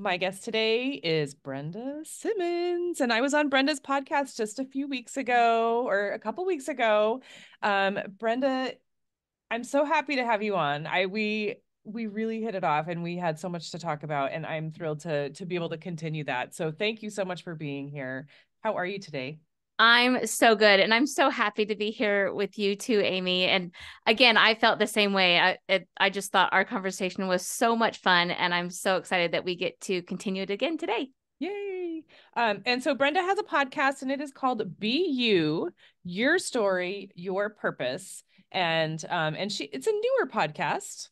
My guest today is Brenda Simmons, and I was on Brenda's podcast just a few weeks ago or a couple weeks ago. Um, Brenda, I'm so happy to have you on. I we we really hit it off and we had so much to talk about and I'm thrilled to to be able to continue that. So thank you so much for being here. How are you today? I'm so good. And I'm so happy to be here with you too, Amy. And again, I felt the same way. I, it, I just thought our conversation was so much fun. And I'm so excited that we get to continue it again today. Yay. Um, and so Brenda has a podcast and it is called Be You, Your Story, Your Purpose. And um, and she it's a newer podcast.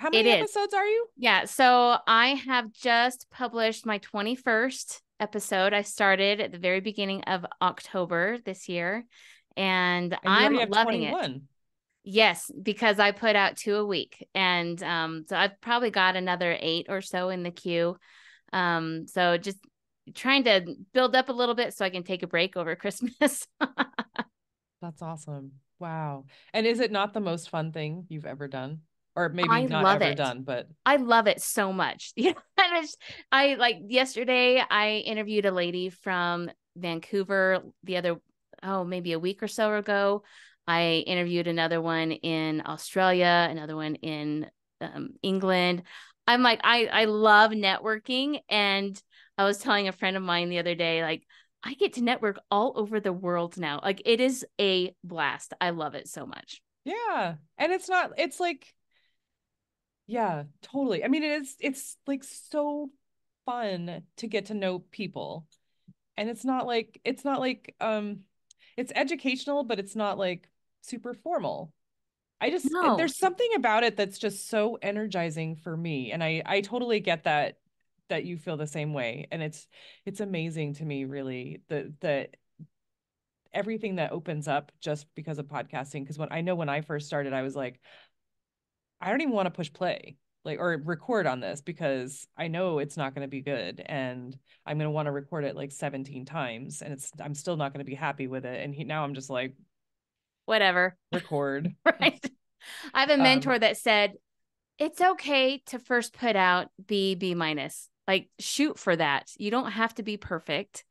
How many episodes are you? Yeah. So I have just published my 21st episode. I started at the very beginning of October this year, and, and I'm loving 21. it. Yes, because I put out two a week, and um, so I've probably got another eight or so in the queue. Um, so just trying to build up a little bit so I can take a break over Christmas. That's awesome. Wow. And is it not the most fun thing you've ever done? Or maybe I not love ever it. done, but I love it so much. Yeah, I, I like yesterday I interviewed a lady from Vancouver. The other oh maybe a week or so ago, I interviewed another one in Australia, another one in um, England. I'm like I I love networking, and I was telling a friend of mine the other day like. I get to network all over the world now. Like it is a blast. I love it so much. Yeah. And it's not, it's like, yeah, totally. I mean, it's it's like so fun to get to know people. And it's not like it's not like um it's educational, but it's not like super formal. I just no. there's something about it that's just so energizing for me. And I I totally get that that you feel the same way. And it's it's amazing to me really the the everything that opens up just because of podcasting. Because when I know when I first started, I was like, I don't even want to push play like or record on this because I know it's not going to be good and I'm going to want to record it like 17 times and it's I'm still not going to be happy with it and he, now I'm just like whatever. record. Right. I have a mentor um, that said it's okay to first put out B B minus. Like shoot for that. You don't have to be perfect.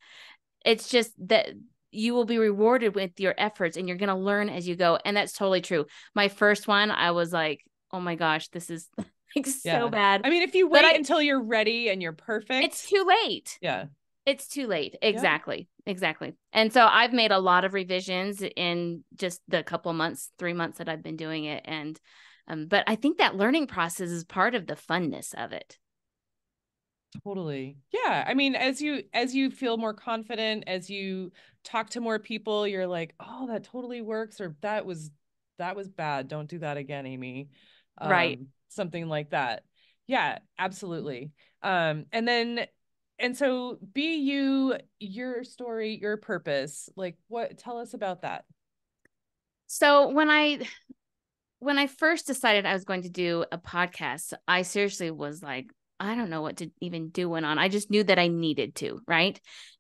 It's just that you will be rewarded with your efforts and you're going to learn as you go and that's totally true. My first one I was like oh my gosh, this is like yeah. so bad. I mean, if you wait I, until you're ready and you're perfect, it's too late. Yeah. It's too late. Exactly. Yeah. Exactly. And so I've made a lot of revisions in just the couple months, three months that I've been doing it. And, um, but I think that learning process is part of the funness of it. Totally. Yeah. I mean, as you, as you feel more confident, as you talk to more people, you're like, oh, that totally works. Or that was, that was bad. Don't do that again, Amy um, right something like that. Yeah absolutely. Um and then and so be you your story your purpose like what tell us about that. So when i when i first decided i was going to do a podcast i seriously was like i don't know what to even do one on i just knew that i needed to right?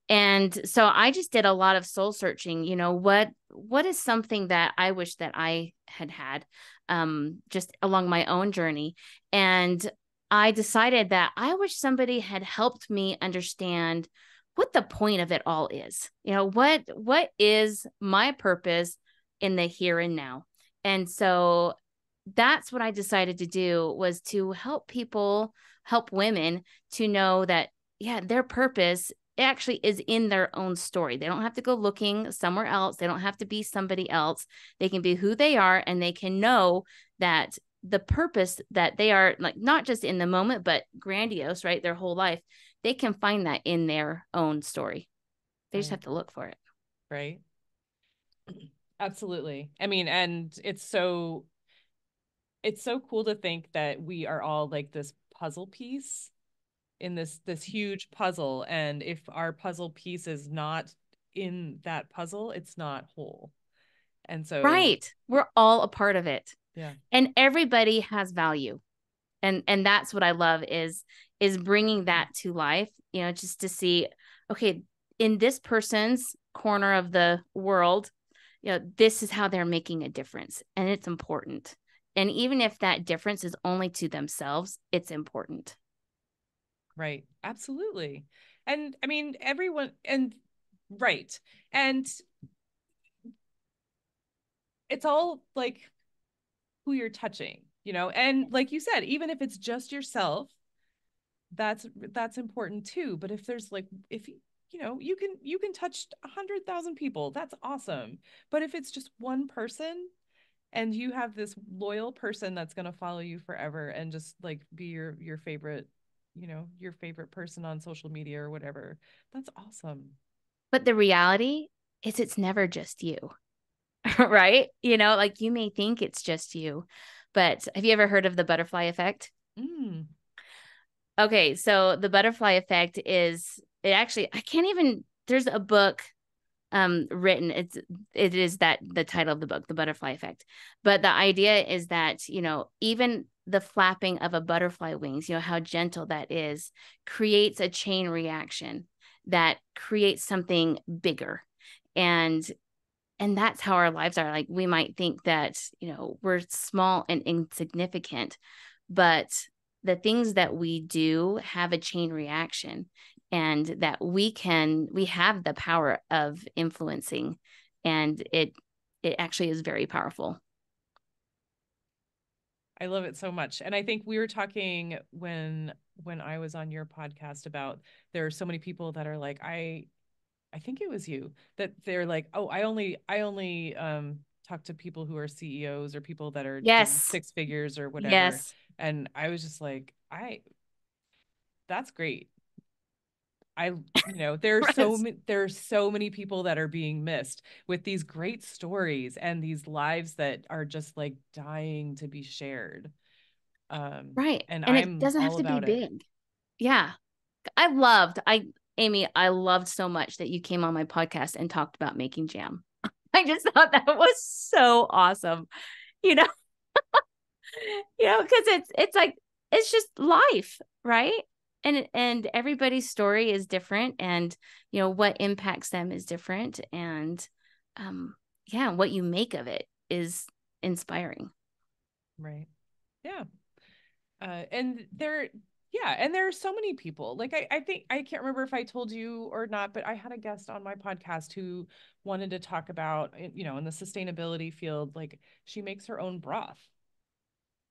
And so i just did a lot of soul searching you know what what is something that i wish that i had had um, just along my own journey. And I decided that I wish somebody had helped me understand what the point of it all is. You know, what what is my purpose in the here and now? And so that's what I decided to do was to help people, help women to know that yeah, their purpose actually is in their own story. They don't have to go looking somewhere else. They don't have to be somebody else. They can be who they are and they can know that the purpose that they are like not just in the moment but grandiose, right? Their whole life. They can find that in their own story. They just have to look for it. Right. Absolutely. I mean, and it's so it's so cool to think that we are all like this puzzle piece in this this huge puzzle and if our puzzle piece is not in that puzzle it's not whole. And so right. We're all a part of it. Yeah. And everybody has value. And and that's what i love is is bringing that to life you know just to see okay in this person's corner of the world you know this is how they're making a difference and it's important. And even if that difference is only to themselves it's important Right. Absolutely. And I mean, everyone, and right. And it's all like who you're touching, you know? And like you said, even if it's just yourself, that's that's important too. But if there's like if you know, you can you can touch a hundred thousand people, that's awesome. But if it's just one person and you have this loyal person that's gonna follow you forever and just like be your your favorite you know your favorite person on social media or whatever. That's awesome. But the reality is it's never just you right? You know like you may think it's just you but have you ever heard of the butterfly effect? Mm. okay so the butterfly effect is it actually i can't even there's a book um written it's it is that the title of the book the butterfly effect but the idea is that you know even the flapping of a butterfly wings, you know, how gentle that is, creates a chain reaction that creates something bigger. And and that's how our lives are. Like we might think that, you know, we're small and insignificant, but the things that we do have a chain reaction and that we can we have the power of influencing and it it actually is very powerful I love it so much. And I think we were talking when when I was on your podcast about there are so many people that are like I I think it was you that they're like, "Oh, I only I only um talk to people who are CEOs or people that are yes. six figures or whatever." Yes. And I was just like, "I that's great. I you know there are so many there are so many people that are being missed with these great stories and these lives that are just like dying to be shared. Um right. And, and I'm it doesn't have to be big. It. Yeah. I loved I Amy, I loved so much that you came on my podcast and talked about making jam. I just thought that was so awesome. You know, you know, because it's it's like it's just life, right? And and everybody's story is different and you know what impacts them is different and um yeah what you make of it is inspiring. Right. Yeah. Uh and there yeah and there are so many people. Like I, I think i can't remember if i told you or not but i had a guest on my podcast who wanted to talk about you know in the sustainability field like she makes her own broth.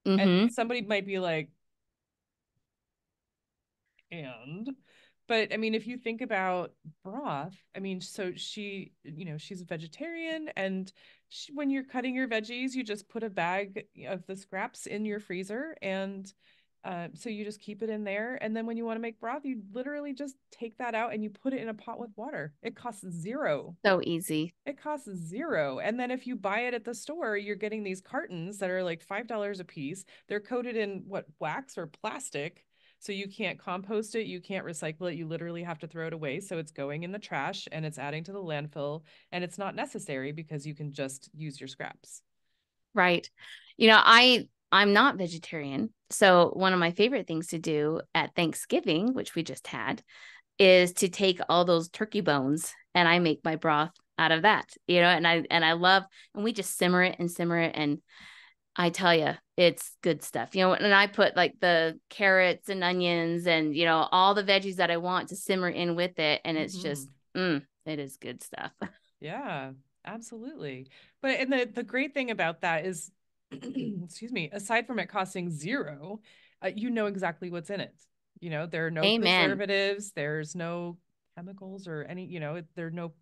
Mm-hmm. and somebody might be like and but i mean if you think about broth i mean so she you know she's a vegetarian and she, when you're cutting your veggies you just put a bag of the scraps in your freezer and uh, so you just keep it in there. And then when you want to make broth you literally just take that out and you put it in a pot with water. It costs zero. So easy. It costs zero. And then if you buy it at the store you're getting these cartons that are like five dollars a piece. They're coated in what wax or plastic so you can't compost it, you can't recycle it, you literally have to throw it away. So it's going in the trash and it's adding to the landfill and it's not necessary because you can just use your scraps. Right. You know, I I'm not vegetarian. So one of my favorite things to do at Thanksgiving, which we just had, is to take all those turkey bones and I make my broth out of that. You know, and I and I love and we just simmer it and simmer it and I tell you, it's good stuff. You know, and I put like the carrots and onions and, you know, all the veggies that I want to simmer in with it. And it's mm-hmm. just, mm, it is good stuff. Yeah, absolutely. But and the, the great thing about that is, excuse me, aside from it costing zero, uh, you know exactly what's in it. You know, there are no Amen. preservatives, there's no chemicals or any, you know, there's no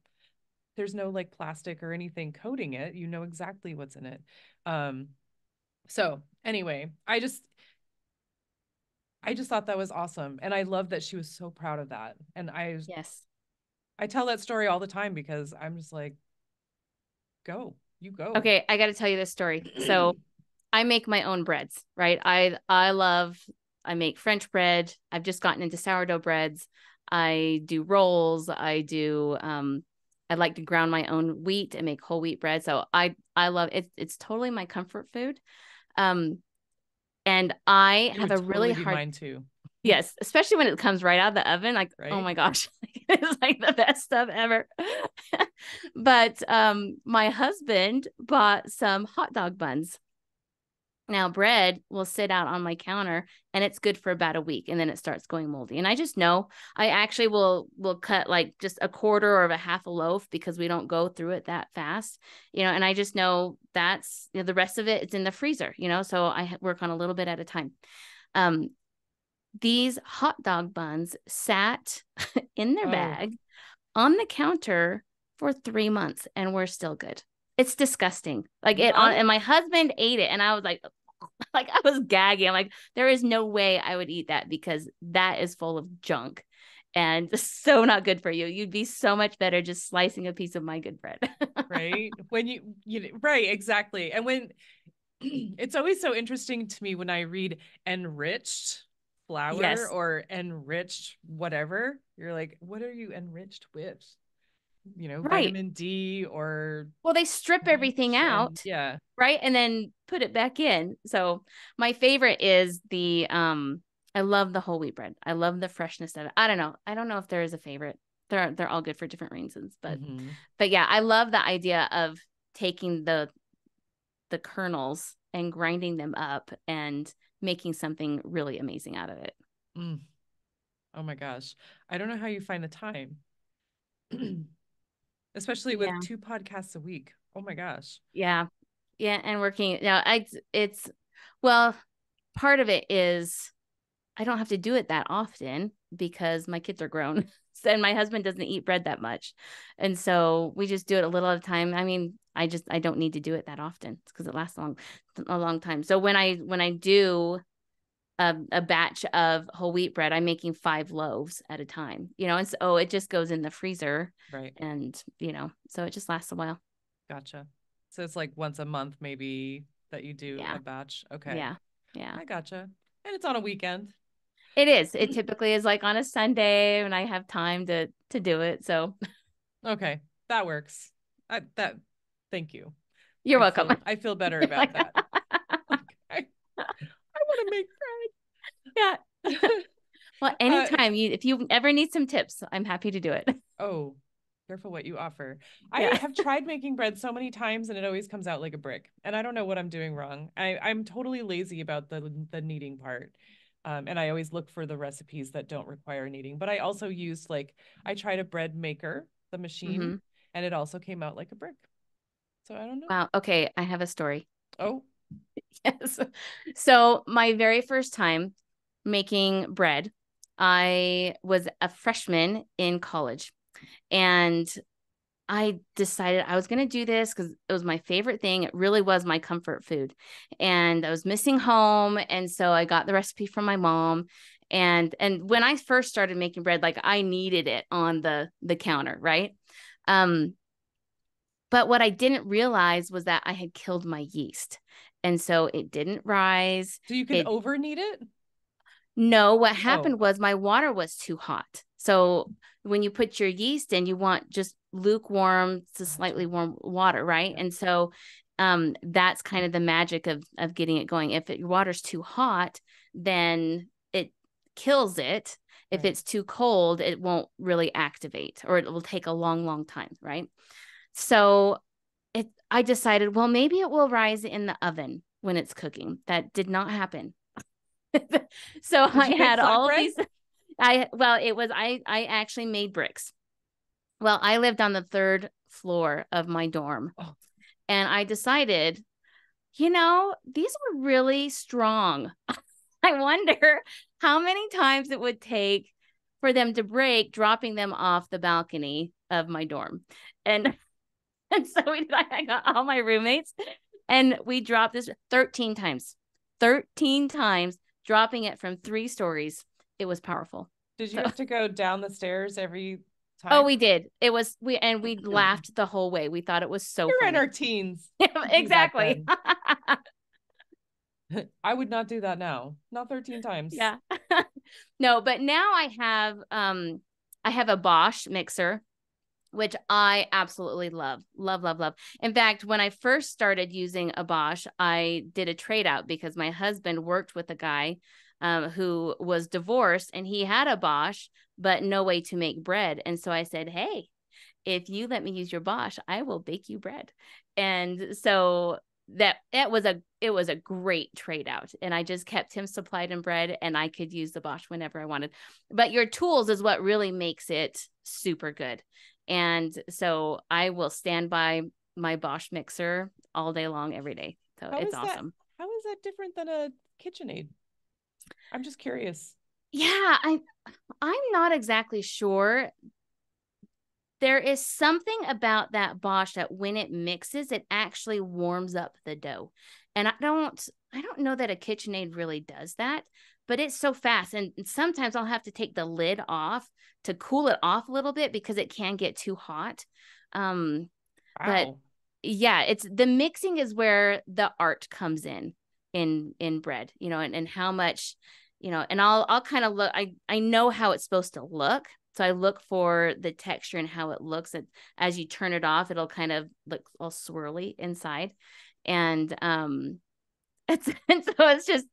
there's no like plastic or anything coating it. You know exactly what's in it. Um, so anyway, I just I just thought that was awesome. And I love that she was so proud of that. And I yes. I tell that story all the time because I'm just like, go, you go. Okay, I gotta tell you this story. So I make my own breads, right? I I love I make French bread. I've just gotten into sourdough breads. I do rolls. I do um I like to ground my own wheat and make whole wheat bread. So I I love it. It's totally my comfort food. Um, and I have a totally really hard mine too. Yes, especially when it comes right out of the oven. Like, oh right? oh my gosh, it's like the best stuff ever. but um, my husband bought some hot dog buns. Now, bread will sit out on my counter and it's good for about a week and then it starts going moldy. And I just know I actually will will cut like just a quarter or of a half a loaf because we don't go through it that fast, you know, and I just know that's you know, the rest of it it's in the freezer, you know, so I work on a little bit at a time. Um these hot dog buns sat in their oh. bag on the counter for 3 months and we're still good. It's disgusting. Like it on, and my husband ate it, and I was like, like I was gagging. I'm like, there is no way I would eat that because that is full of junk and so not good for you. You'd be so much better just slicing a piece of my good bread. right. When you you right, exactly. And when it's always so interesting to me when I read enriched flour yes. or enriched whatever. You're like, what are you enriched with? You know, right. vitamin D or well, they strip everything out. Yeah. Right. And then put it back in. So my favorite is the um I love the whole wheat bread. I love the freshness of it. I don't know. I don't know if there is a favorite. They're they're all good for different reasons, but mm-hmm. but yeah, I love the idea of taking the the kernels and grinding them up and making something really amazing out of it. Mm. Oh my gosh. I don't know how you find the time. especially with yeah. two podcasts a week. Oh my gosh. Yeah. Yeah. And working now, I, it's, well, part of it is I don't have to do it that often because my kids are grown and my husband doesn't eat bread that much. And so we just do it a little at a time. I mean, I just I don't need to do it that often because it lasts long a long time. So when I when I do a, a batch of whole wheat bread, I'm making five loaves at a time, you know, and so it just goes in the freezer. Right. And, you know, so it just lasts a while. Gotcha. So it's like once a month, maybe that you do yeah. a batch. Okay. Yeah. Yeah. I gotcha. And it's on a weekend. It is. It typically is like on a Sunday when I have time to to do it. So Okay. That works. I that thank you. You're I welcome. Feel, I feel better about that. okay. I want to make bread. Yeah. Well, anytime uh, you if you ever need some tips, I'm happy to do it. Oh, careful what you offer. Yeah. I have tried making bread so many times and it always comes out like a brick. And I don't know what I'm doing wrong. I, I'm totally lazy about the the kneading part. Um, and I always look for the recipes that don't require kneading. But I also used like I tried a bread maker, the machine, mm-hmm. and it also came out like a brick. So I don't know. Wow. Okay, I have a story. Oh, yes. So, my very first time making bread, I was a freshman in college and I decided I was going to do this because it was my favorite thing. It really was my comfort food. And I was missing home. And so I got the recipe from my mom. And and when I first started making bread, like I kneaded it on the the counter, right? Um, but what I didn't realize was that I had killed my yeast. And so it didn't rise. So you can over knead it? No, what happened oh. was my water was too hot. So when you put your yeast in, you want just lukewarm to slightly warm water, right? And so um, that's kind of the magic of of getting it going. If it, your water's too hot, then it kills it. If right. it's too cold, it won't really activate, or it will take a long, long time, right? So it I decided, well, maybe it will rise in the oven when it's cooking. That did not happen. so did I had all bread? these I well, it was I I actually made bricks. Well, I lived on the third floor of my dorm. Oh. And I decided, you know, these are really strong. I wonder how many times it would take for them to break dropping them off the balcony of my dorm. And And so we did, I got all my roommates and we dropped this 13 times. 13 times, dropping it from three stories. It was powerful. Did you so. have to go down the stairs every time? Oh, we did. It was we and we laughed the whole way. We thought it was so You're funny. in our teens. exactly. I would not do that now. Not 13 times. Yeah. no, but now I have um I have a Bosch mixer which I absolutely love, love, love, love. In fact, when I first started using a Bosch, I did a trade out because my husband worked with a guy um, who was divorced and he had a Bosch, but no way to make bread. And so I said, Hey, if you let me use your Bosch, I will bake you bread. And so that that was a it was a great trade out and i just kept him supplied in bread and i could use the bosch whenever i wanted but your tools is what really makes it super good and so i will stand by my bosch mixer all day long every day. So How it's is that- awesome. How is that different than a KitchenAid? I'm just curious. yeah i i'm not exactly sure. There is something about that bosch that when it mixes it actually warms up the dough. And i don't i don't know that a kitchenaid really does that but it's so fast and sometimes i'll have to take the lid off to cool it off a little bit because it can get too hot um But- yeah it's the mixing is where the art comes in in in bread you know and, and how much you know and i'll i'll kind of look i i know how it's supposed to look so i look for the texture and how it looks and as you turn it off it'll kind of look all swirly inside and um it's and so it's just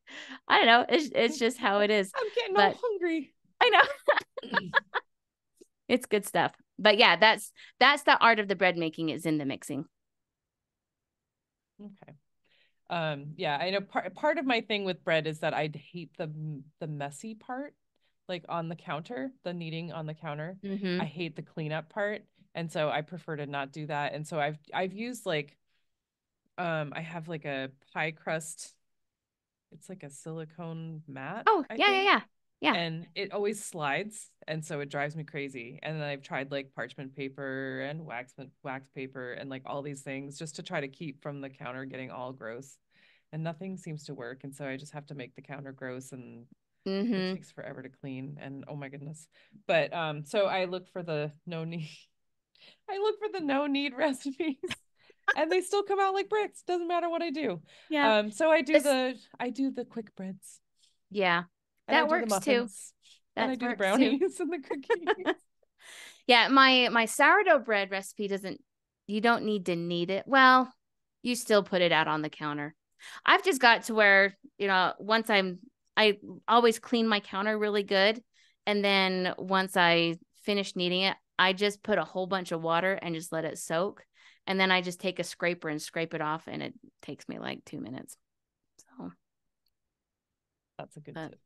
i don't know it's, it's just how it is I'm getting all hungry. i know it's good stuff but yeah that's that's the art of the bread making is in the mixing Okay. Um, yeah, I know part part of my thing with bread is that I hate the the messy part, like on the counter, the kneading on the counter. mm-hmm. I hate the cleanup part, and so I prefer to not do that. And so I've I've used like, um, I have like a pie crust. It's like a silicone mat. oh I yeah yeah yeah Yeah. And it always slides, and so it drives me crazy. And then I've tried like parchment paper and wax wax paper and like all these things just to try to keep from the counter getting all gross. And nothing seems to work, and so I just have to make the counter gross and mm-hmm. it takes forever to clean and oh my goodness but um so i look for the no knead i look for the no knead recipes and they still come out like bricks doesn't matter what i do. Yeah. Um so i do It's- the i do the quick breads. Yeah. And I That the works too. muffins, and i do the too. brownies and the cookies. Yeah my my sourdough bread recipe doesn't you don't need to knead it. Well you still put it out on the counter. I've just got to where you know once i'm i always clean my counter really good. And then once i finish kneading it i just put a whole bunch of water and just let it soak and then i just take a scraper and scrape it off and it takes me like two minutes so that's a good But- tip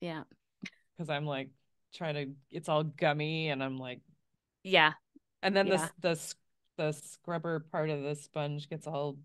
yeah because i'm like trying to it's all gummy and i'm like yeah and then Yeah. this the the scrubber part of the sponge gets all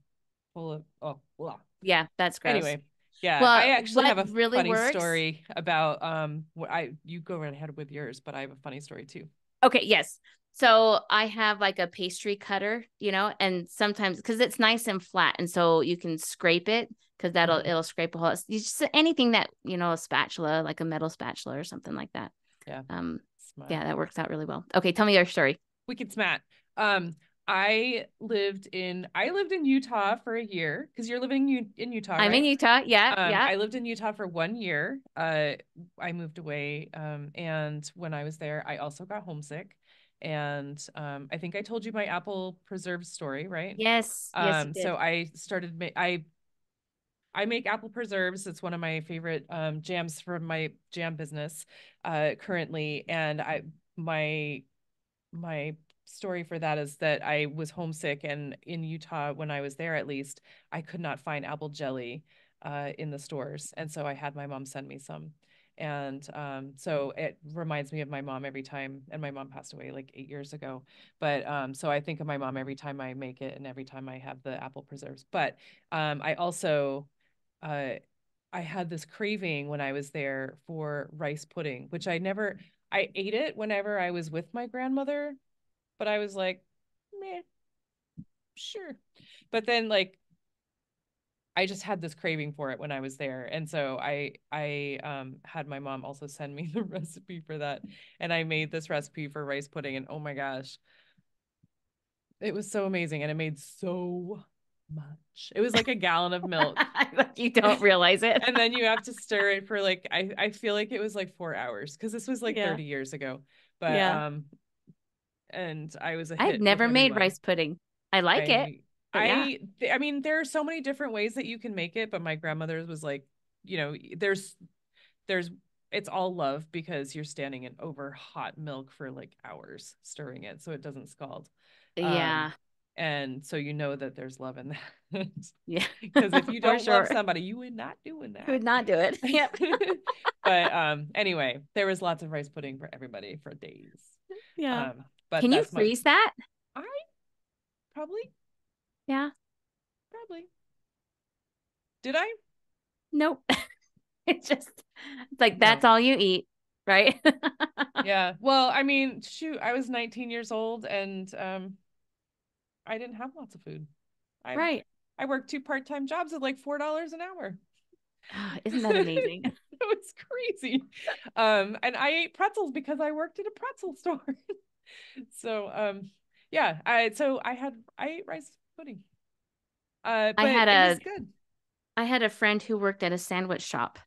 full of oh blah. yeah that's gross Anyway, yeah, Well, I actually have a really funny works- story about um what I you go right ahead with yours, but I have a funny story too. Okay, yes. So I have like a pastry cutter, you know, and sometimes because it's nice and flat, and so you can scrape it because that'll Mhm. it'll scrape a hole. It's just anything that you know, a spatula, like a metal spatula or something like that. Yeah. Um. Smart. Yeah, that works out really well. Okay, tell me your story. Wicked smart. Um, I lived in I lived in Utah for a year because you're living in, in Utah. I'm in? Utah. Yeah, Um, yeah. I lived in Utah for one year. Uh, I moved away. Um, and when I was there, I also got homesick. And um, I think I told you my apple preserve story, right? yes. Yes. Um, did. so I started ma- I I make apple preserves. It's one of my favorite um jams from my jam business uh currently. And I my my story for that is that I was homesick and in Utah when I was there at least, I could not find apple jelly uh in the stores. And so I had my mom send me some. And um, so it reminds me of my mom every time, and my mom passed away like eight years ago. But um, so I think of my mom every time I make it and every time I have the apple preserves. But um, I also, uh, I had this craving when I was there for rice pudding, which I never, I ate it whenever I was with my grandmother, but I was like, meh, sure. But then like, I just had this craving for it when I was there. And so I I um had my mom also send me the recipe for that. And I made this recipe for rice pudding and oh my gosh. It was so amazing and it made so much. It was like a gallon of milk. you don't realize it. and then you have to stir it for like I I feel like it was like 4 hours because this was like Yeah. 30 years ago. But Yeah. um and I was a I've never made rice pudding. I like it. I, but yeah. I, mean, there are so many different ways that you can make it, but my grandmother's was like, you know, there's, there's, it's all love because you're standing in over hot milk for like hours stirring it so it doesn't scald. Um, Yeah. And so you know that there's love in that. Yeah. Because if you don't love sure. somebody, you would not doing that. Who would not do it? Yep. but um anyway, there was lots of rice pudding for everybody for days. yeah. Um but Can you that's my- freeze that? I probably Yeah. probably did I? Nope. it's just it's like that's all you eat, right? yeah. Well, I mean, shoot, I was 19 years old and um I didn't have lots of food. I right. I worked two part-time jobs at like four dollars an hour. Isn't that amazing? it was crazy. Um, and I ate pretzels because I worked at a pretzel store. so um yeah, I so I had I ate rice pudding. Uh but I had a- good. I had a friend who worked at a sandwich shop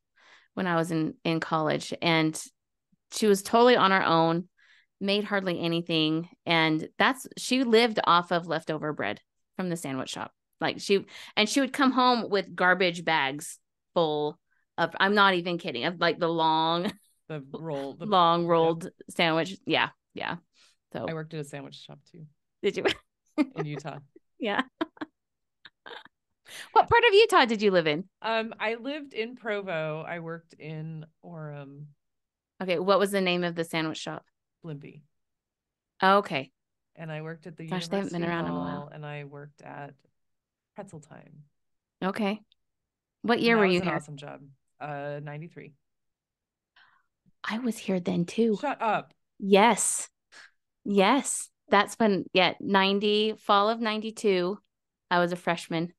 when I was in in college and she was totally on her own, made hardly anything and that's she lived off of leftover bread from the sandwich shop. Like she and she would come home with garbage bags full of I'm not even kidding, of like the long The roll the long rolled sandwich. Yeah, yeah. So I worked at a sandwich shop too did you in Utah. Yeah. what part of Utah did you live in? Um, I lived in Provo. I worked in Orem, Okay, what was the name of the sandwich shop? Blimpie, Okay. and I worked at the Gosh, they haven't been University around in a while. And I worked at Pretzel Time. Okay. What year that were was you an here? Awesome job. Uh, ninety three. I was here then too. Shut up. Yes. Yes. That's when, yeah, 90, fall of 92. I was a freshman.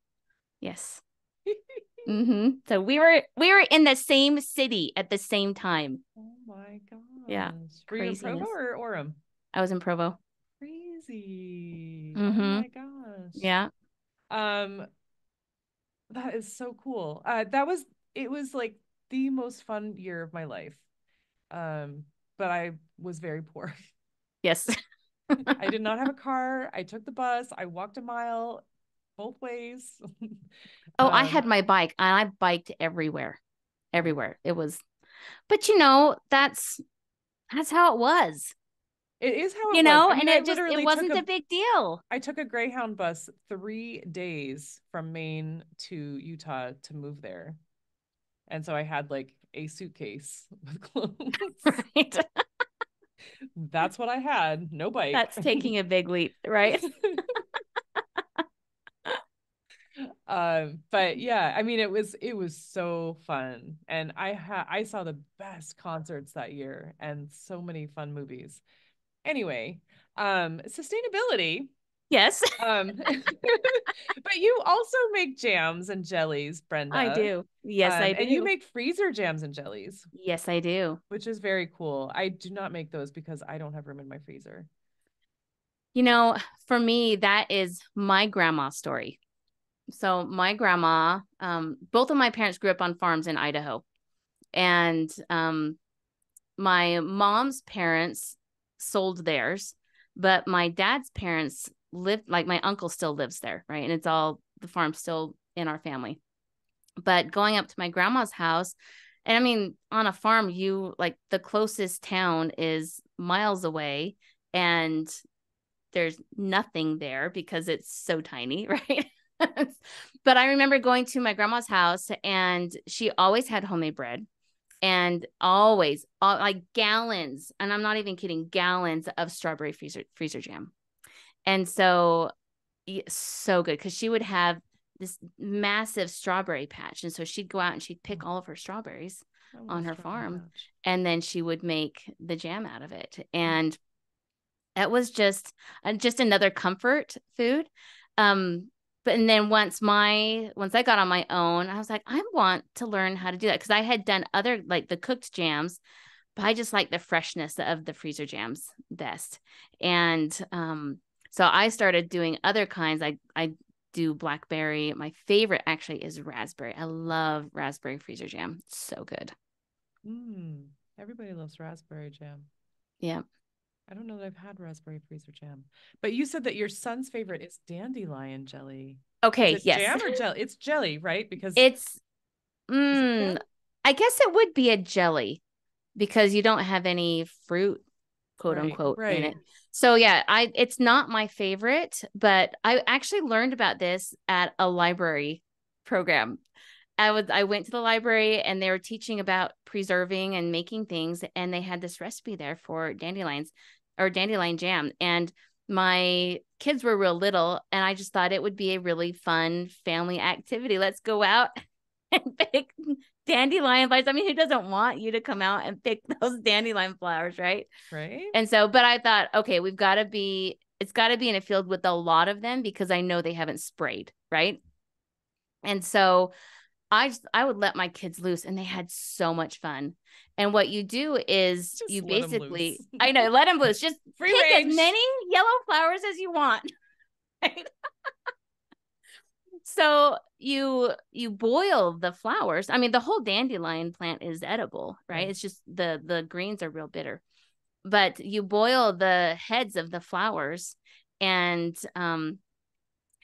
Yes. hmm So we were we were in the same city at the same time. oh my gosh. Yeah, Were you in Provo or Orem? I was in Provo. Crazy. Mhm. Oh my gosh. Yeah. Um, that is so cool. Uh, that was it was like the most fun year of my life. Um, but I was very poor. Yes. I did not have a car. I took the bus. I walked a mile both ways. Oh, I Um, had my bike and I biked everywhere. Everywhere. It was but you know, that's that's how it was. It is how it You was. know, I mean, and I it just it wasn't a- a big deal. I took a Greyhound bus three days from Maine to Utah to move there. And so I had like a suitcase with clothes. Right. That's what I had. No bike. That's taking a big leap, right? um but yeah i mean it was it was so fun and i had i saw the best concerts that year and so many fun movies anyway um sustainability Yes, um but you also make jams and jellies brenda I do. Yes, Um, I do. and you make freezer jams and jellies Yes, I do. which is very cool i do not make those because i don't have room in my freezer You know, for me, that is my grandma's story. So my grandma, um, both of my parents grew up on farms in Idaho. And um, my mom's parents sold theirs, but my dad's parents lived like my uncle still lives there, right? And it's all the farm still in our family. But going up to my grandma's house, and I mean, on a farm, you like the closest town is miles away, and there's nothing there because it's so tiny, right? but I remember going to my grandma's house, and she always had homemade bread and always all, like gallons and i'm not even kidding gallons of strawberry freezer freezer jam and so so good because she would have this massive strawberry patch and so she'd go out and she'd pick all of her strawberries On her farm. patch. and then she would make the jam out of it and that was just uh, just another comfort food um but and then once my once i got on my own i was like i want to learn how to do that because i had done other like the cooked jams but i just like the freshness of the freezer jams best and um so i started doing other kinds i i do blackberry my favorite actually is raspberry i love raspberry freezer jam It's so good Mm, everybody loves raspberry jam. Yeah. I don't know that I've had raspberry freezer jam. But you said that your son's favorite is dandelion jelly. okay yes jam or jelly? It's jelly, right? Because It's Is it mm. I guess it would be a jelly because you don't have any fruit quote Right, unquote in right. it. So yeah, I it's not my favorite, but I actually learned about this at a library program. I was I went to the library and they were teaching about preserving and making things and they had this recipe there for dandelions or dandelion jam and my kids were real little and I just thought it would be a really fun family activity. Let's go out and pick dandelion flowers. I mean, who doesn't want you to come out and pick those dandelion flowers, right? Right. And so, but I thought, okay, we've got to be, it's got to be in a field with a lot of them because I know they haven't sprayed, right? And so I just, I would let my kids loose and they had so much fun. And what you do is Just you basically. I know, let them loose. Just Free pick range. as many yellow flowers as you want. Right? so you you boil the flowers. I mean, the whole dandelion plant is edible, right? Right. It's just the the greens are real bitter. But you boil the heads of the flowers and um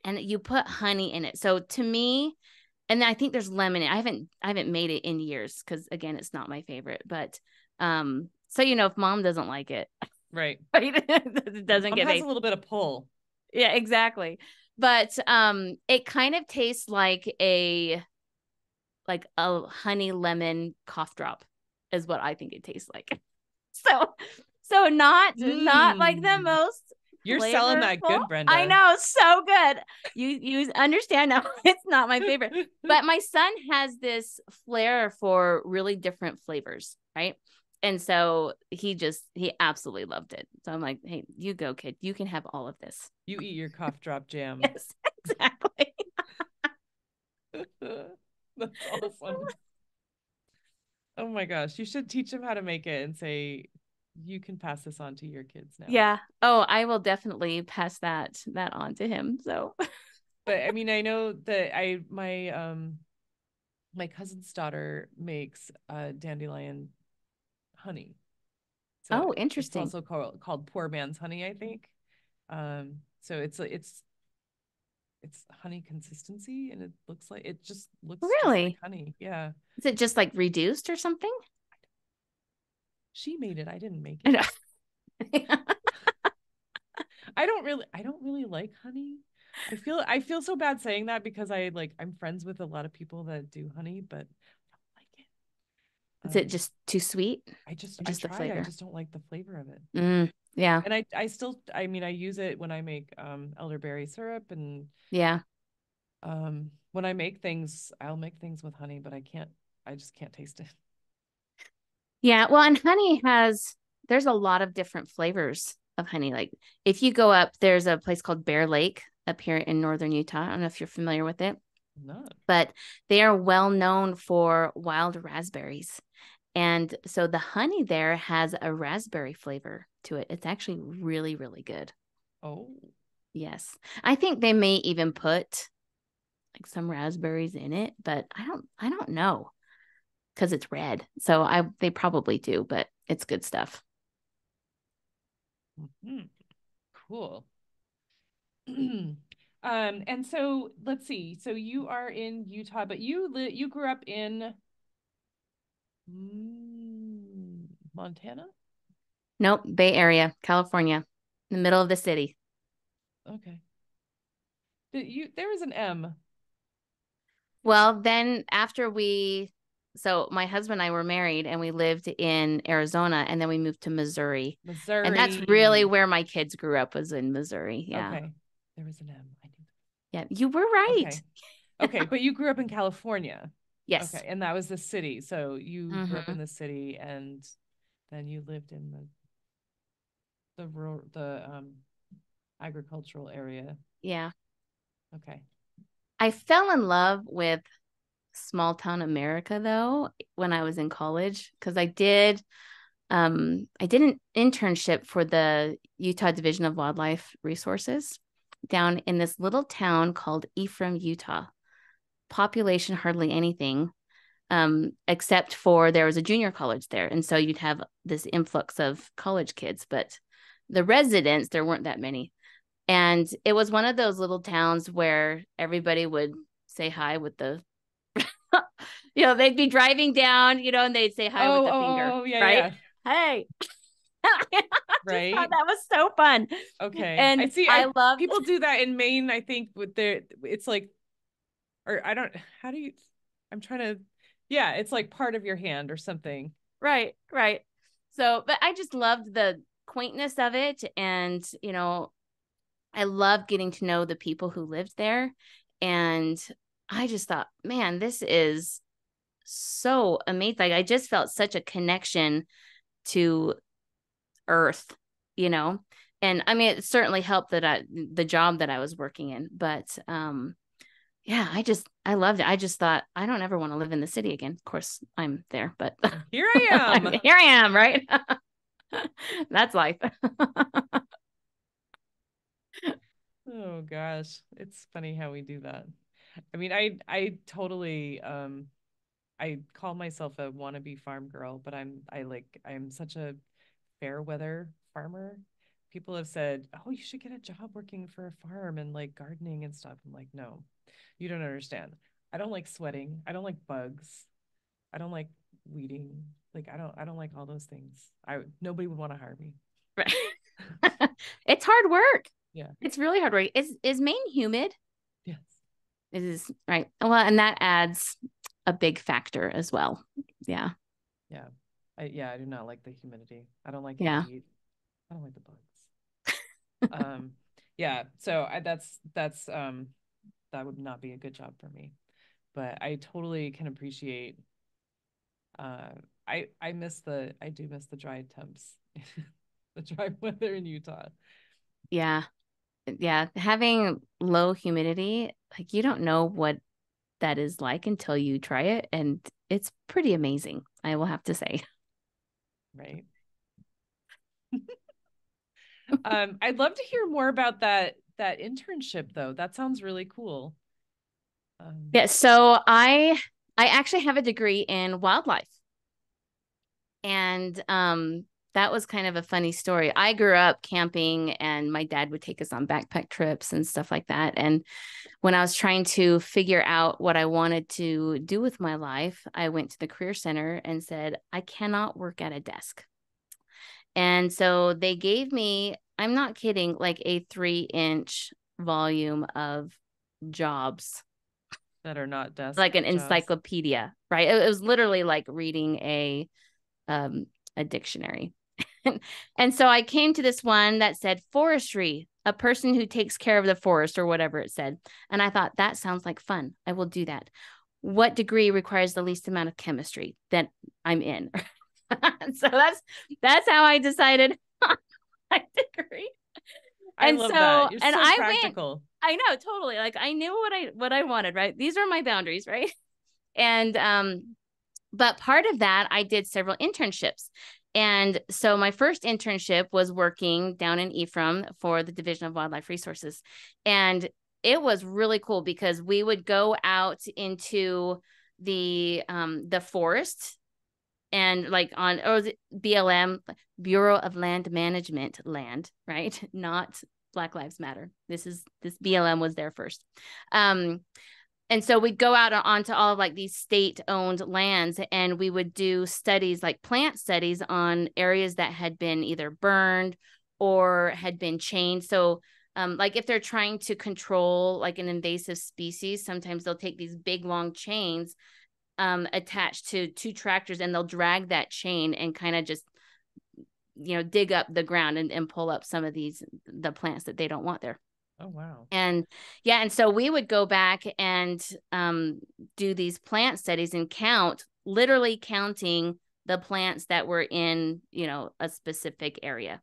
and you put honey in it. So to me, and I think there's lemon. I haven't I haven't made it in years because again, it's not my favorite. But um, so you know, if mom doesn't like it, Right. right, it doesn't Mom get has made. a little bit of pull. Yeah, exactly. But um, it kind of tastes like a like a honey lemon cough drop, is what I think it tastes like. So, so not not like the Mm. most You're selling that good. Brenda. I know, so good. You you understand now. It's not my favorite, but my son has this flair for really different flavors, right? And so he just he absolutely loved it. So I'm like, hey, you go, kid. You can have all of this. you eat your cough drop jam. Yes, exactly. That's awesome. Oh my gosh. You should teach them how to make it and say, you can pass this on to your kids now. Yeah. Oh, I will definitely pass that that on to him. So But I mean, I know that I, my, um, my cousin's daughter makes uh dandelion honey. Oh, it's interesting. also called, called poor man's honey, I think. Um, so it's it's it's honey consistency and it looks like it just looks just Really? like honey. Yeah. is it just like reduced or something? She made it. I didn't make it. I don't really I don't really like honey. I feel I feel so bad saying that because I like I'm friends with a lot of people that do honey, but I don't like it. Is it Um, just too sweet? I just just the flavor. I just don't like the flavor of it. Mm, yeah. And I I still I mean I use it when I make um elderberry syrup and Yeah. um when I make things I'll make things with honey, but I can't I just can't taste it. Yeah. Well, and honey has, there's a lot of different flavors of honey. Like if you go up, there's a place called Bear Lake up here in northern Utah. I don't know if you're familiar with it, Not. but they are well known for wild raspberries. And so the honey there has a raspberry flavor to it. It's actually really, really good. Oh. Yes. I think they may even put like some raspberries in it, but I don't I don't know cuz it's red. So I they probably do, but it's good stuff. Mhm. Cool. um, and so let's see. So you are in Utah, but you li- you grew up in mm, Montana? Nope, Bay Area, California, in the middle of the city. Okay. Did you there was an M. Well, then after we so my husband and I were married and we lived in Arizona and then we moved to Missouri. Missouri. And that's really where my kids grew up was in Missouri. Yeah. Okay. There was an M. Yeah, you were right. Okay. Okay, but you grew up in California. Yes. Okay, and that was the city. So you grew up Mhm. in the city and then you lived in the the rural the um agricultural area. Yeah. Okay. I fell in love with small town America though when I was in college because I did um I did an internship for the Utah Division of Wildlife Resources down in this little town called Ephraim, Utah. Population hardly anything um except for there was a junior college there and so you'd have this influx of college kids but the residents there weren't that many and it was one of those little towns where everybody would say hi with the you know they'd be driving down you know and they'd say hi with the finger oh, yeah, right yeah. hey right? that was so fun. Okay. And I see I, I, love people do that in Maine, I think with their it's like or I don't how do you I'm trying to yeah, it's like part of your hand or something. Right, right. So, but I just loved the quaintness of it and, you know, I love getting to know the people who lived there and I just thought, man, this is so amazing. Like I just felt such a connection to earth, you know. And I mean it certainly helped that I the job that I was working in, but um yeah, I just I loved it. I just thought I don't ever want to live in the city again. Of course, I'm there, but here I am. here I am, right? That's life. oh gosh, it's funny how we do that. I mean, I I totally um I call myself a wannabe farm girl, but I'm I like I'm such a fair weather farmer. People have said, "Oh, you should get a job working for a farm and like gardening and stuff." I'm like, "No. You don't understand. I don't like sweating. I don't like bugs. I don't like weeding. Like I don't I don't like all those things. I nobody would want to hire me." Right. it's hard work. Yeah. It's really hard work. Is is Maine humid? Yes. It is right. Well, and that adds a big factor as well. Yeah. Yeah. I, yeah, I do not like the humidity. I don't like yeah. heat. I don't like the bugs. um yeah, so I that's that's um that would not be a good job for me. But I totally can appreciate uh I I miss the I do miss the dry temps. the dry weather in Utah. Yeah. Yeah, having low humidity, like you don't know what that is like until you try it and it's pretty amazing i will have to say right. Um i'd love to hear more about that that internship though. That sounds really cool. Um, yeah so i i actually have a degree in wildlife. And um that was kind of a funny story. I grew up camping and my dad would take us on backpack trips and stuff like that. And when I was trying to figure out what I wanted to do with my life, I went to the Career Center and said, I cannot work at a desk. And so they gave me, I'm not kidding, like a three inch volume of jobs that are not desk like an jobs. encyclopedia right it, was literally like reading a um a dictionary and so I came to this one that said forestry, a person who takes care of the forest or whatever it said. And I thought that sounds like fun. I will do that. What degree requires the least amount of chemistry that I'm in? so that's that's how I decided my degree. I and love so, that. You're and so I practical. Went, I know, totally. Like I knew what I what I wanted, right? These are my boundaries, right? And um but part of that I did several internships. And so my first internship was working down in Ephraim for the Division of Wildlife Resources. And it was really cool because we would go out into the um the forest and like on or BLM Bureau of Land Management land, right? Not Black Lives Matter. This is this BLM was there first. Um and so we'd go out onto all of like these state owned lands and we would do studies like plant studies on areas that had been either burned or had been chained so um, like if they're trying to control like an invasive species sometimes they'll take these big long chains um, attached to two tractors and they'll drag that chain and kind of just you know dig up the ground and, and pull up some of these the plants that they don't want there Oh wow. And yeah, and so we would go back and um, do these plant studies and count, literally counting the plants that were in, you know, a specific area.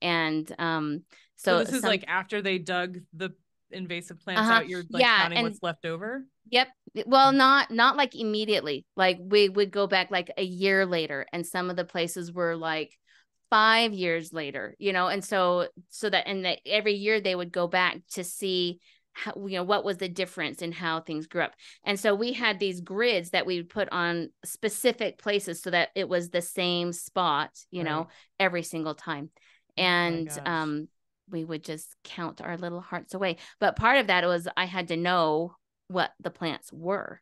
And um so, so this is some, like after they dug the invasive plants uh-huh. out, you're like yeah, counting and, what's left over? Yep. Well, not not like immediately. Like we would go back like a year later and some of the places were like five years later you know and so so that and that every year they would go back to see how you know what was the difference in how things grew up. And so we had these grids that we would put on specific places so that it was the same spot you right. know every single time. Oh and oh um we would just count our little hearts away. But part of that was i had to know what the plants were.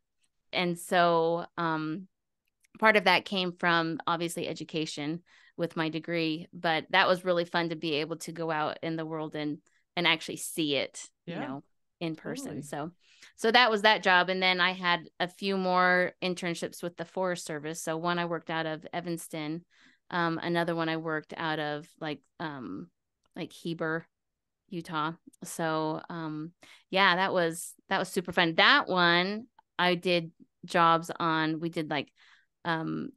And so um part of that came from obviously education with my degree, but that was really fun to be able to go out in the world and and actually see it, yeah. you know, in person. Totally. So so that was that job and then I had a few more internships with the Forest Service. So one I worked out of Evanston, um another one I worked out of like um like Heber, Utah. So um yeah, that was that was super fun. That one I did jobs on we did like um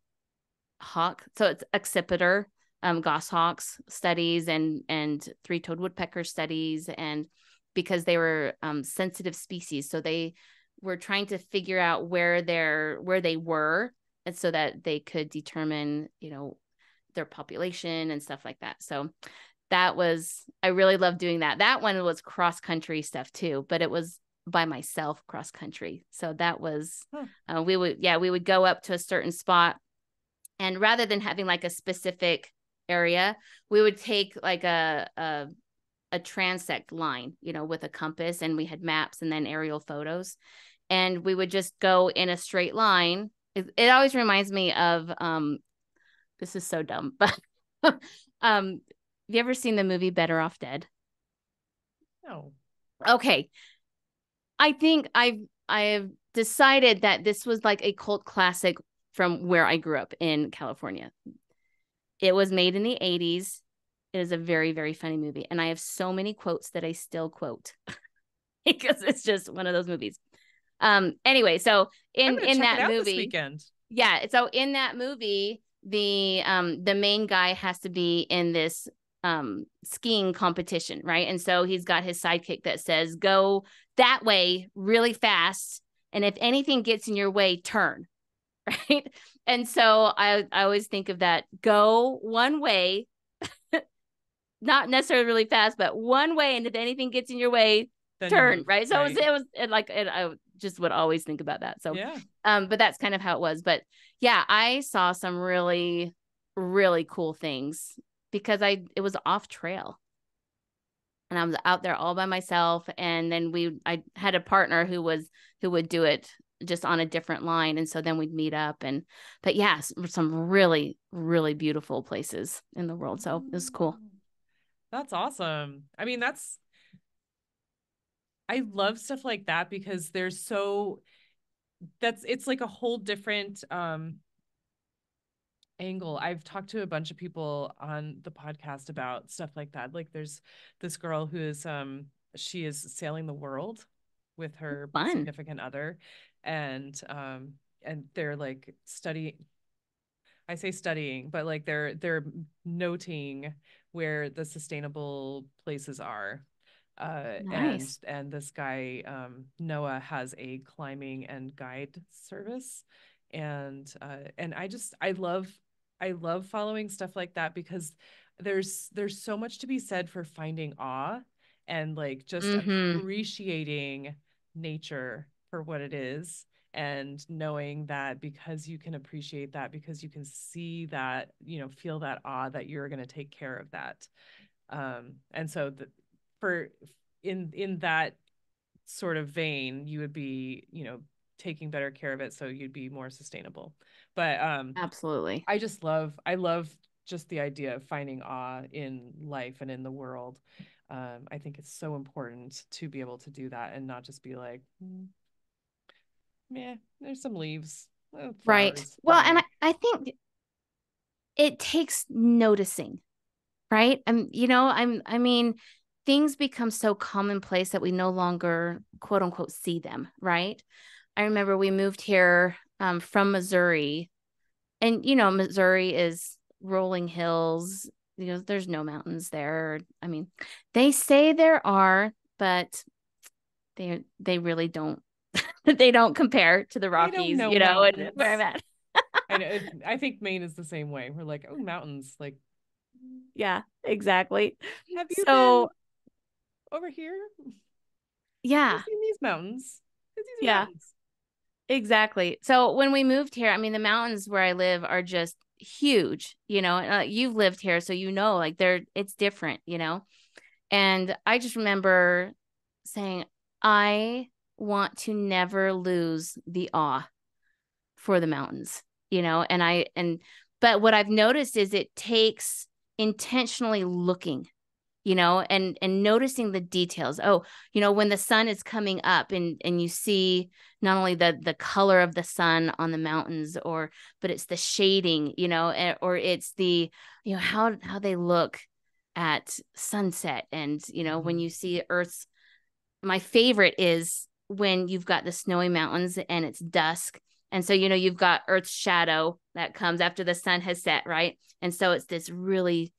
hawk so it's accipiter um goshawks studies and and three-toed woodpecker studies and because they were um sensitive species so they were trying to figure out where they're where they were and so that they could determine you know their population and stuff like that so that was i really loved doing that that one was cross country stuff too but it was by myself cross country. So that was huh. uh, we would yeah we would go up to a certain spot, and rather than having like a specific area, we would take like a a a transect line, you know, with a compass, and we had maps and then aerial photos, and we would just go in a straight line. It, it always reminds me of um, this is so dumb, but um, have you ever seen the movie Better Off Dead? No. Okay, I think I've I've decided that this was like a cult classic from where I grew up in California. It was made in the 80s. It is a very, very funny movie. And I have so many quotes that I still quote because it's just one of those movies. Um, anyway, so in in that movie weekend. Yeah. So in that movie, the um the main guy has to be in this um skiing competition, right? And so he's got his sidekick that says, go that way really fast. And if anything gets in your way, turn. Right. And so I, I always think of that go one way, not necessarily really fast, but one way. And if anything gets in your way, then turn. Right. So right. it was, it was it like, it, I just would always think about that. So, yeah. Um, but that's kind of how it was. But yeah, I saw some really, really cool things because I, it was off trail and I was out there all by myself. And then we, I had a partner who was, who would do it just on a different line. And so then we'd meet up and, but yes, yeah, some really, really beautiful places in the world. So it was cool. That's awesome. I mean, that's, I love stuff like that because there's so, that's, it's like a whole different, um, angle. I've talked to a bunch of people on the podcast about stuff like that. Like there's this girl who is um she is sailing the world with her Fun. significant other and um and they're like studying I say studying, but like they're they're noting where the sustainable places are. Uh, nice. and and this guy um, Noah has a climbing and guide service, and uh, and I just I love I love following stuff like that because there's there's so much to be said for finding awe and like just mm-hmm. appreciating nature for what it is and knowing that because you can appreciate that because you can see that you know feel that awe that you're going to take care of that. Um and so the, for in in that sort of vein you would be you know taking better care of it so you'd be more sustainable. But um absolutely. I just love i love just the idea of finding awe in life and in the world. Um i think it's so important to be able to do that and not just be like mm, yeah there's some leaves oh, right well and I, I think it takes noticing right i'm you know i'm i mean things become so commonplace that we no longer quote unquote see them right I remember we moved here um, from Missouri, and you know, Missouri is rolling hills. You know, there's no mountains there. I mean, they say there are, but they they really don't. they don't compare to the Rockies. Know you know, and where I'm at. I, know, I think Maine is the same way. We're like, oh, mountains, like. Yeah, exactly. Have you so over here? Yeah. seen these mountains? These yeah. Mountains. Exactly. So when we moved here, I mean, the mountains where I live are just huge, you know, uh, you've lived here, so you know, like they're, it's different, you know? And I just remember saying, I want to never lose the awe for the mountains. you know, and I, and, but what I've noticed is it takes intentionally looking you know and and noticing the details oh you know when the sun is coming up and and you see not only the the color of the sun on the mountains or but it's the shading you know or it's the you know how how they look at sunset and you know when mm-hmm. you see earth's my favorite is when you've got the snowy mountains and it's dusk and so you know you've got earth's shadow that comes after the sun has set right and so it's this really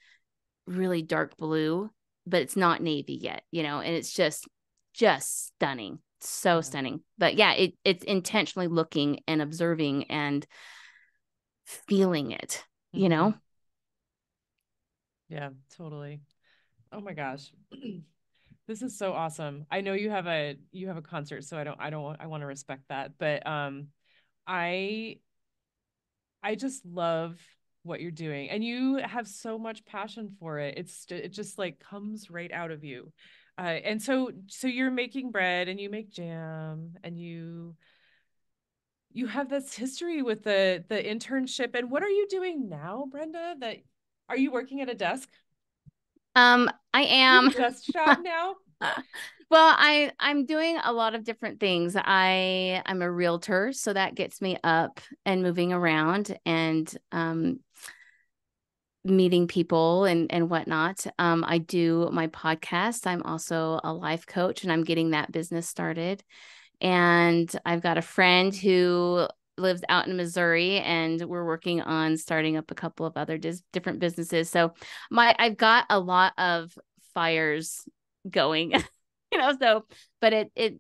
really dark blue, but it's not navy yet, you know, and it's just just stunning. So yeah. stunning. But yeah, it it's intentionally looking and observing and feeling it, you mm-hmm. know? Yeah, totally. Oh my gosh. this is so awesome. I know you have a you have a concert, so I don't I don't I want to respect that, but um I I just love what you're doing and you have so much passion for it. It's it just like comes right out of you. Uh, and so so you're making bread and you make jam and you you have this history with the the internship and what are you doing now brenda that are you working at a desk? Um i am just shop now well i i'm doing a lot of different things i i'm a realtor so that gets me up and moving around and um meeting people and and whatnot. Um, I do my podcast. I'm also a life coach, and I'm getting that business started. And I've got a friend who lives out in Missouri, and we're working on starting up a couple of other dis- different businesses. So my I've got a lot of fires going, you know. So, but it it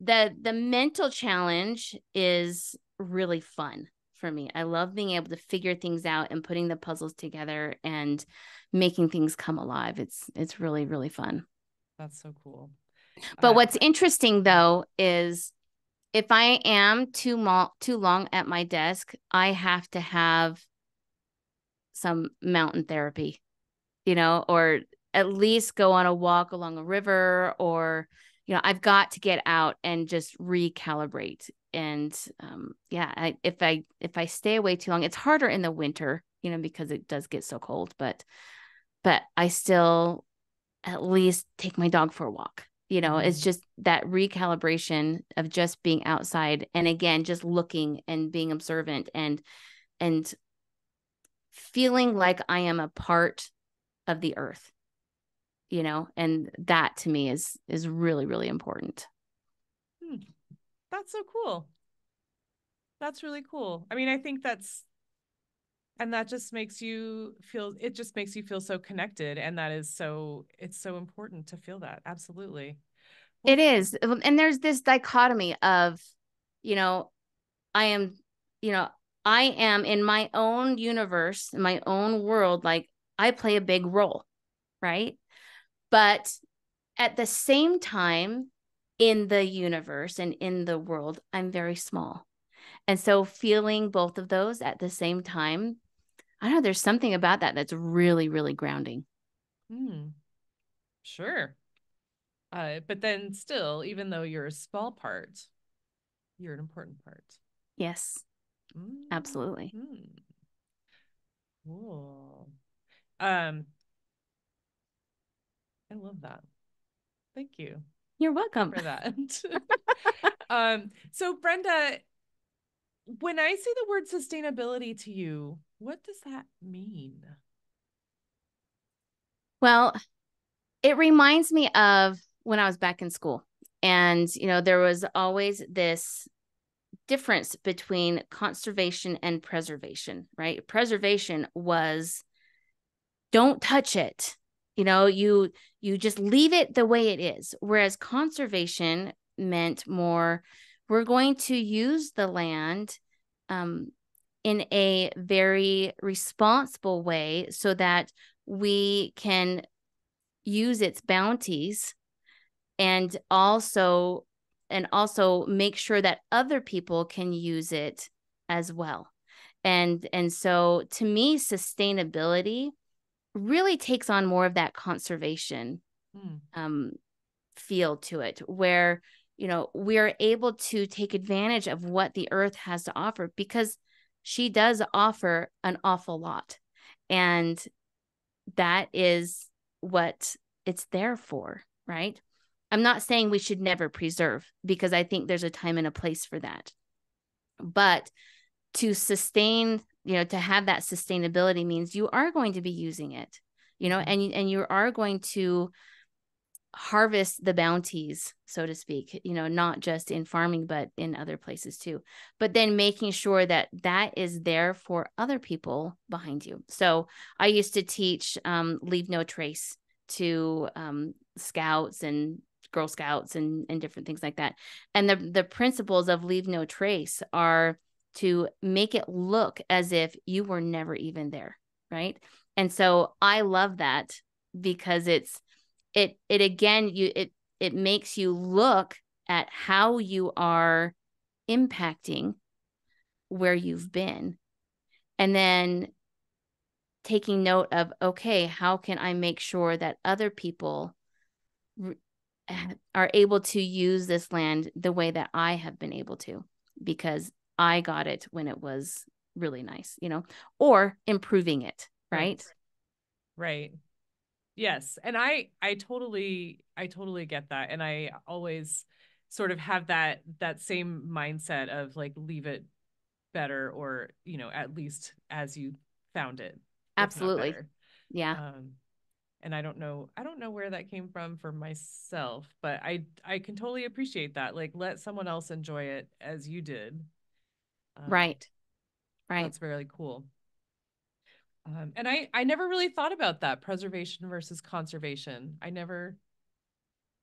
the the mental challenge is really fun for me. I love being able to figure things out and putting the puzzles together and making things come alive. It's it's really really fun. That's so cool. But uh, what's interesting though is if I am too mo- too long at my desk, I have to have some mountain therapy, you know, or at least go on a walk along a river or you know, I've got to get out and just recalibrate. And um, yeah I, if i if i stay away too long it's harder in the winter you know because it does get so cold but but i still at least take my dog for a walk you know mm-hmm. it's just that recalibration of just being outside and again just looking and being observant and and feeling like i am a part of the earth you know and that to me is is really really important hmm. That's so cool. That's really cool. I mean, I think that's and that just makes you feel it just makes you feel so connected and that is so it's so important to feel that. Absolutely. It is. Uh, and there's this dichotomy of, you know, I am, you know, I am in my own universe, in my own world, like I play a big role, right? But at the same time, in the universe and in the world, I'm very small. And so feeling both of those at the same time, I don't know, there's something about that that's really, really grounding. Hmm. Sure. Uh, but then still, even though you're a small part, you're an important part. Yes. Mm. Absolutely. Mm. Cool. Um, I love that. Thank you. You're welcome for that. um, so Brenda, when I say the word sustainability to you, what does that mean? Well, it reminds me of when I was back in school. And, you know, there was always this difference between conservation and preservation, right? Preservation was don't touch it you know you you just leave it the way it is whereas conservation meant more we're going to use the land um, in a very responsible way so that we can use its bounties and also and also make sure that other people can use it as well and and so to me sustainability really takes on more of that conservation mm. um, feel to it, where you know we are able to take advantage of what the earth has to offer because she does offer an awful lot. And that is what it's there for, right? I'm not saying we should never preserve because I think there's a time and a place for that. But to sustain, you know, to have that sustainability means you are going to be using it, you know, mm-hmm. and and you are going to harvest the bounties so to speak you know not just in farming but in other places too. But then making sure that that is there for other people behind you. So i used to teach um, leave no trace to um, scouts and girl scouts and and different things like that. And the the principles of leave no trace are to make it look as if you were never even there right? And so i love that because it's it it again you it it makes you look at how you are impacting where you've been. And then taking note of okay how can i make sure that other people are able to use this land the way that i have been able to because i got it when it was really nice you know or improving it right. right, right. Yes. And I I totally I totally get that. And I always sort of have that that same mindset of like leave it better or, you know, at least as you found it. Absolutely. Yeah. Um and I don't know I don't know where that came from for myself, but I I can totally appreciate that. Like let someone else enjoy it as you did. Um, right. Right. That's really cool. Um, and I, I never really thought about that preservation versus conservation. I never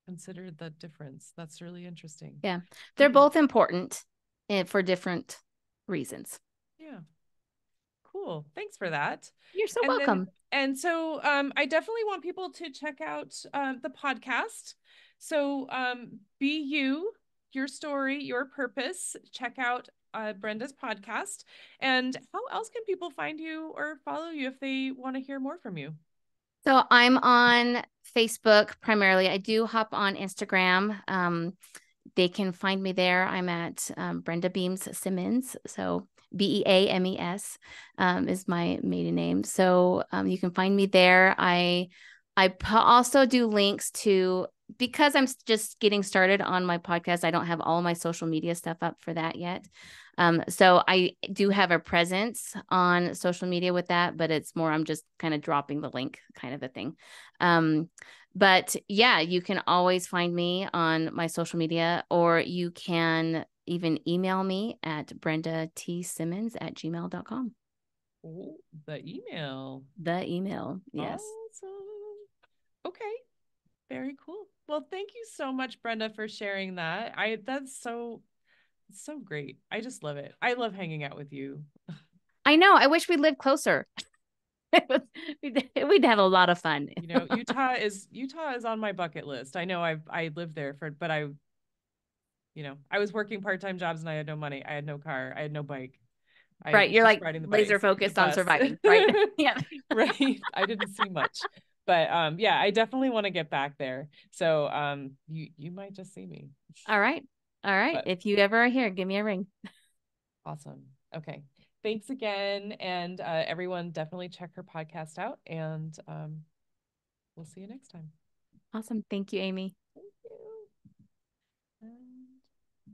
considered that difference. That's really interesting. Yeah. They're both important eh, for different reasons. Yeah. Cool. Thanks for that. You're so and welcome. Then, and so um, I definitely want people to check out uh, the podcast. So um, be you, your story, your purpose. Check out uh, Brenda's podcast. And how else can people find you or follow you if they want to hear more from you? So I'm on Facebook primarily. I do hop on Instagram. Um, they can find me there. I'm at um, Brenda Beames Simmons. So B E A M E S um, is my maiden name. So um, you can find me there. I I also do links to because I'm just getting started on my podcast. I don't have all my social media stuff up for that yet. Um, so I do have a presence on social media with that, but it's more I'm just kind of dropping the link kind of a thing. Um, but yeah, you can always find me on my social media, or you can even email me at Brenda T Simmons at gmail.com. Oh, the email. The email. Yes. Awesome. Okay. Very cool. Well, thank you so much, Brenda, for sharing that. I that's so it's so great. I just love it. I love hanging out with you. I know. I wish we lived closer. we'd we'd have a lot of fun. you know, Utah is Utah is on my bucket list. I know I've I lived there for but I you know, I was working part-time jobs and I had no money. I had no car. I had no bike. I right. You're like laser focused on surviving. Right. yeah. right. I didn't see much. But um yeah, I definitely want to get back there. So um you you might just see me. All right. All right. But, if you ever are here, give me a ring. Awesome. Okay. Thanks again. And uh, everyone, definitely check her podcast out. And um, we'll see you next time. Awesome. Thank you, Amy.